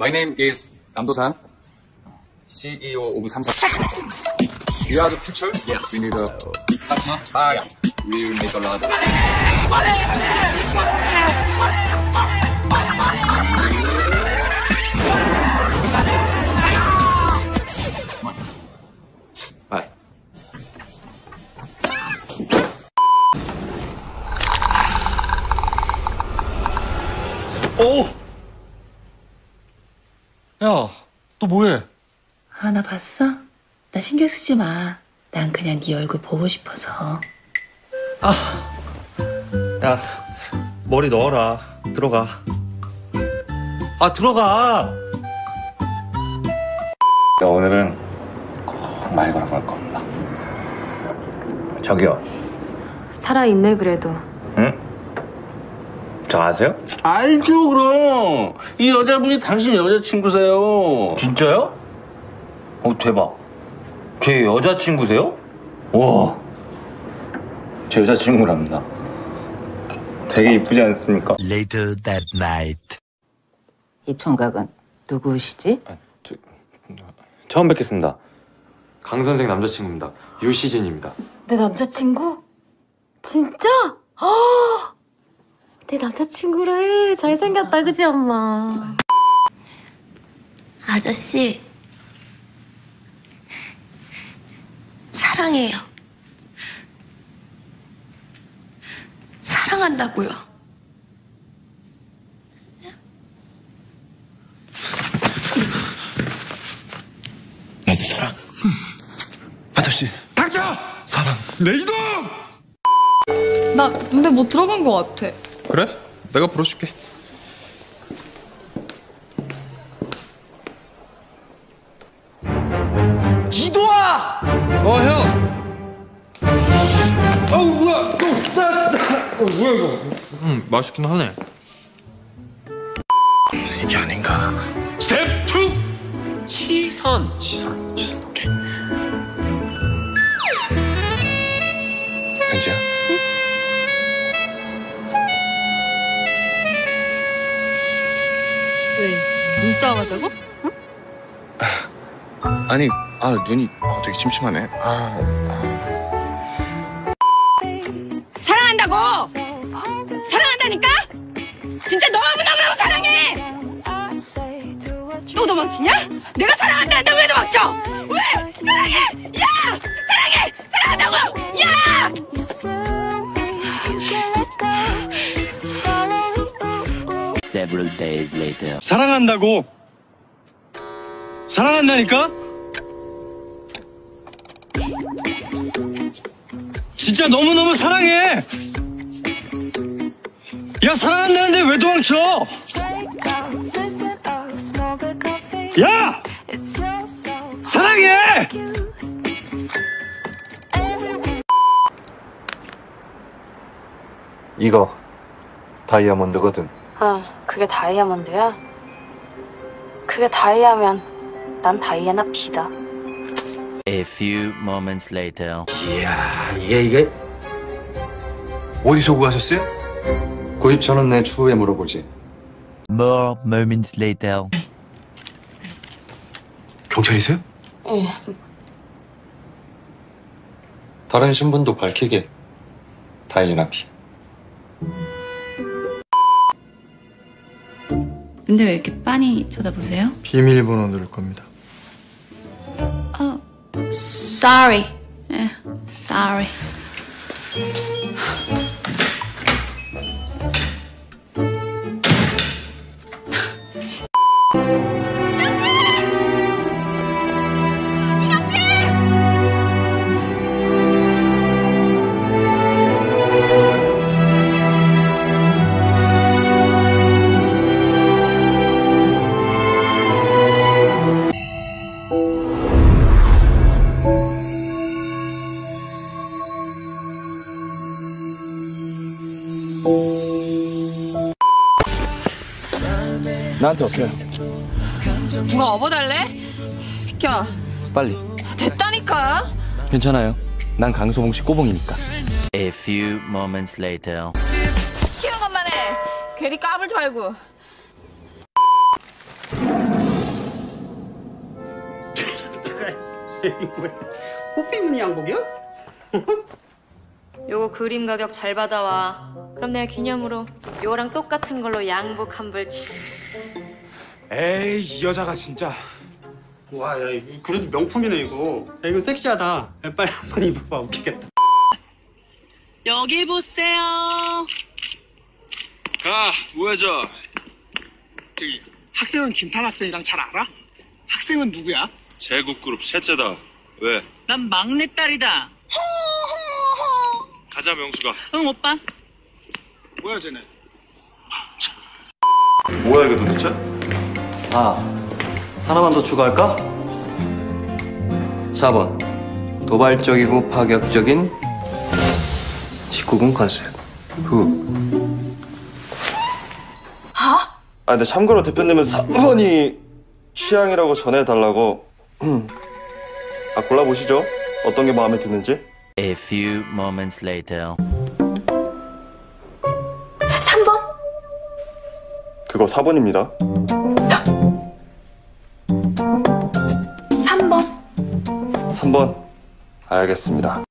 My name is 남도산, CEO of 삼성. You have the picture? Yeah. We need a Fatima. Ah, yeah. We will make a lot. 아, 오! 야, 너 뭐해? 아, 나 봤어? 나 신경 쓰지 마. 난 그냥 네 얼굴 보고 싶어서. 야, 머리 넣어라. 들어가. 아, 들어가! 오늘은 꼭 말 걸어볼 겁니다. 저기요. 살아있네 그래도 응? 저 아세요? 알죠 그럼 이 여자분이 당신 여자친구세요 진짜요? 어, 대박. 제 여자친구세요? 와. 제 여자친구랍니다. 되게 이쁘지 않습니까? Later that night. 이 총각은 누구시지? 처음 뵙겠습니다. 강 선생 남자친구입니다. 유시진입니다. 내 남자친구? 진짜? 아, 내 남자친구래 잘생겼다 그지 엄마 아저씨, 사랑해요. 사랑한다고요. 나도 사랑. 아저씨. 닥쳐! 사랑. 내 이동! 나 근데 뭐 들어간 거 같아. 그래? 내가 불어줄게. 이도아! 어, 형! 어우, 뭐야! 어, 나, 나, 어, 뭐야, 이거? 음, 맛있긴 하네. 이게 아닌가. 스텝 2! 시선. 시선. 시선. 오케이. 현지야? 왜? 눈싸움 하자고? 아니, 아, 눈이 아, 되게 침침하네. 아, 사랑한다고! 사랑한다니까? 진짜 너무너무 사랑해! 또 도망치냐? 내가 사랑한다는데 왜 도망쳐? 사랑한다고! 사랑한다니까? 진짜 너무너무 사랑해! 야, 사랑한다는데 왜 도망쳐? 야! 사랑해! 이거 다이아몬드거든. 아 그게 다이아몬드야? 그게 다이아면 난 다이아나 비다 A few moments later. 이야, 이게, 이게. 어디서 구하셨어요? 구입 전원 내 추후에 물어보지. More moments later. 경찰이세요? 예 다른 신분도 밝히게. 다이애나 피. 근데 왜 이렇게 빤히 쳐다보세요? 비밀번호 누를 겁니다. 어, sorry. 예, sorry. 나한테 어때요? 누가 업어달래? 비켜. 빨리. 됐다니까. 괜찮아요. 난 강소봉 씨 꼬봉이니까. A few moments later. 시키는 것만 해. 괜히 까불지 말고. 호피무늬 양복이야? 요거 그림 가격 잘 받아와. 그럼 내가 기념으로 요랑 똑같은 걸로 양복 한 벌. 치- 에이 이 여자가 진짜 와, 야, 이거 그래도 명품이네 이거. 야, 이거 섹시하다. 야, 빨리 한 번 입어봐. 웃기겠다. 여기 보세요. 아, 뭐야 저? 저기 학생은 김탄 학생이랑 잘 알아? 학생은 누구야? 제국그룹 셋째다. 왜? 난 막내딸이다. 가자 명수가. 응 오빠. 뭐야 쟤네? 뭐야 이거 도대체? 아, 하나만 더 추가할까? 4번. 도발적이고 파격적인 19금 컨셉. 후. 아 근데 참고로 대표님은 3번이 취향이라고 전해달라고 아 골라보시죠 어떤 게 마음에 드는지 A few moments later. 3번 그거 4번입니다 3번. 3번 알겠습니다